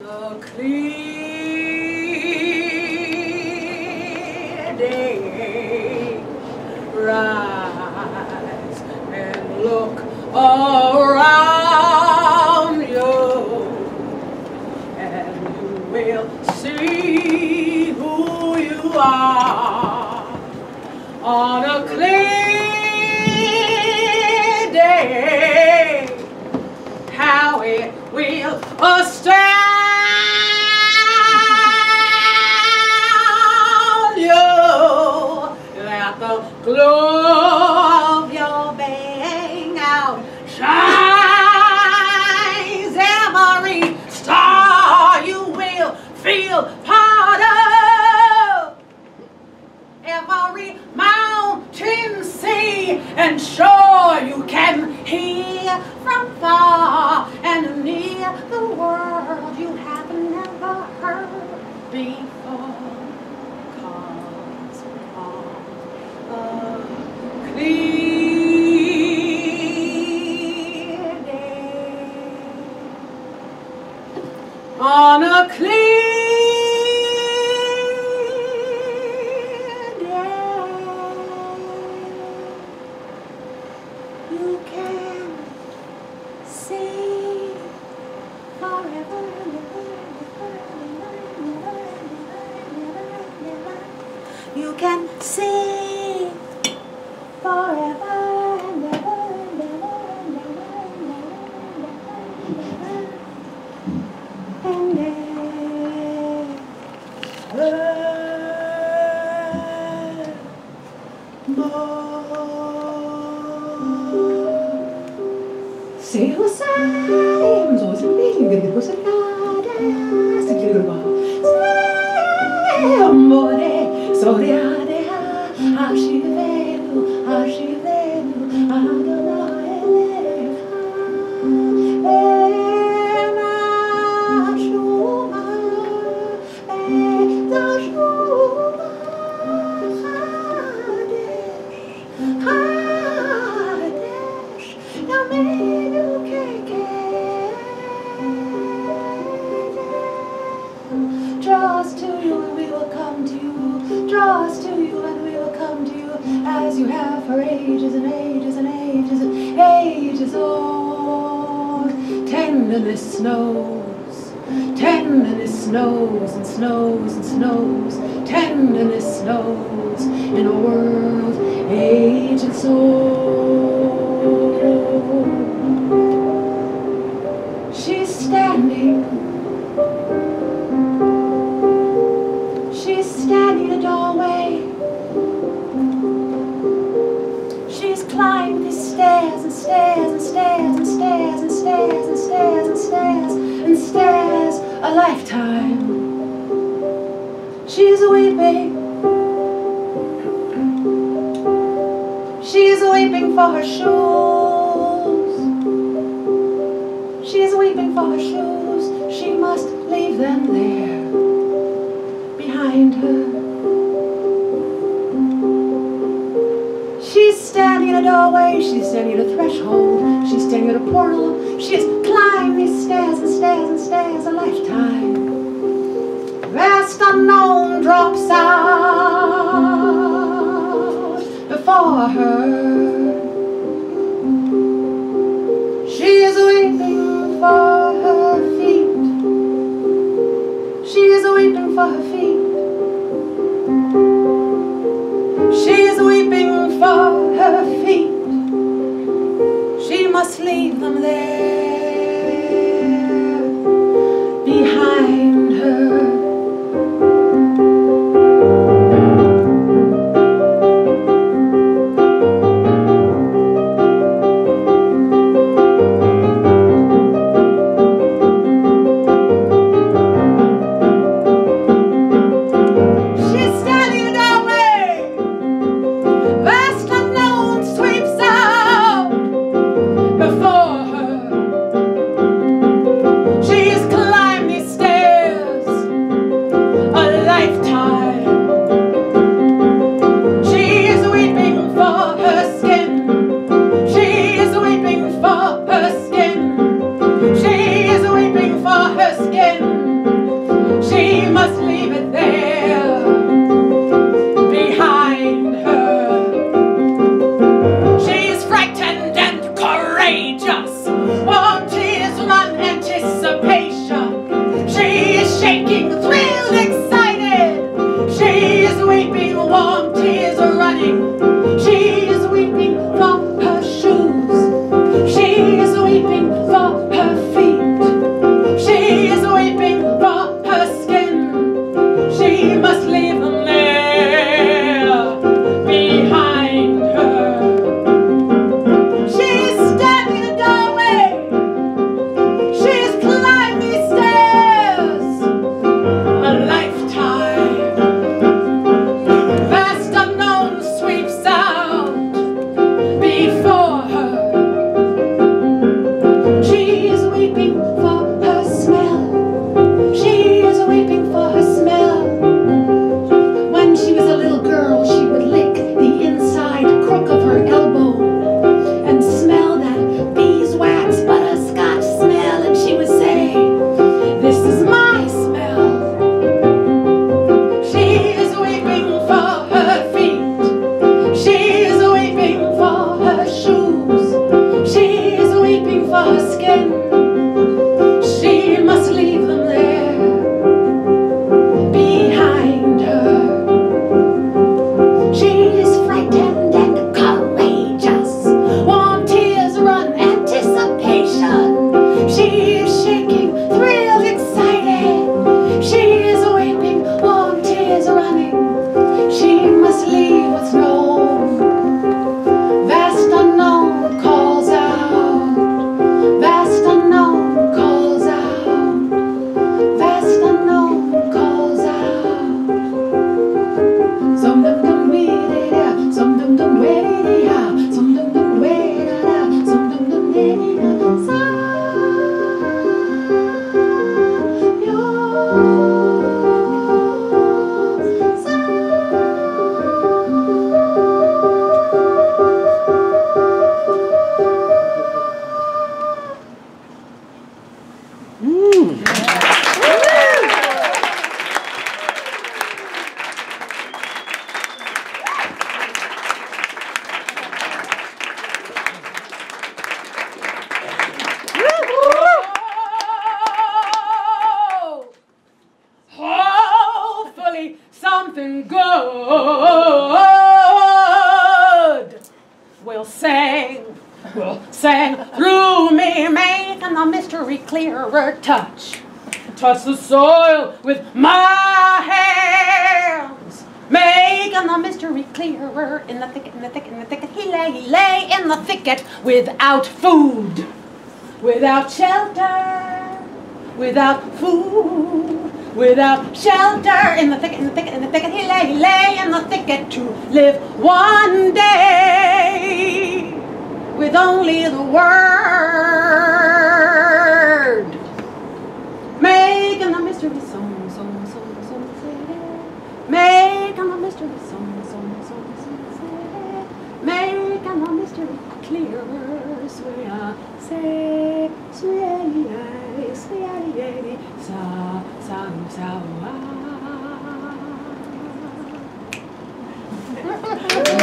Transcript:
The clear day. Rise and look around you and you will see who you are on a clear day. How it will astound glow your being out. Shines every star you will feel part of. Every mountain, sea, and shore you can hear from far and near the on a clear day, you can see forever and ever and ever and ever and ever and ever. You can see ever and Draw us to you and we will come to you as you have for ages and ages and ages and ages old. Tenderness snows, tenderness snows and snows and snows. Tenderness snows stairs and stairs and stairs and stairs and stairs and stairs and stairs and stairs a lifetime. She's weeping. She's weeping for her shoes. She's weeping for her shoes. She must leave them there behind her. Standing in a doorway, she's standing at a threshold, she's standing at a portal, she's climbed these stairs and stairs and stairs a lifetime. Vast unknown drops out before her. will sing through me, making the mystery clearer. Touch, touch the soil with my hands, making the mystery clearer. In the thicket, in the thicket, in the thicket, he lay, he lay in the thicket without food, without shelter, without food without shelter in the thicket, in the thicket, in the thicket. He lay, he lay in the thicket to live one day with only the word. Making the mystery song, song, song, song, say. Making a mystery song, song, song, song, say. Making a mystery clearer, swear, say, swear, swear, swear, sa, sa, sa, ah.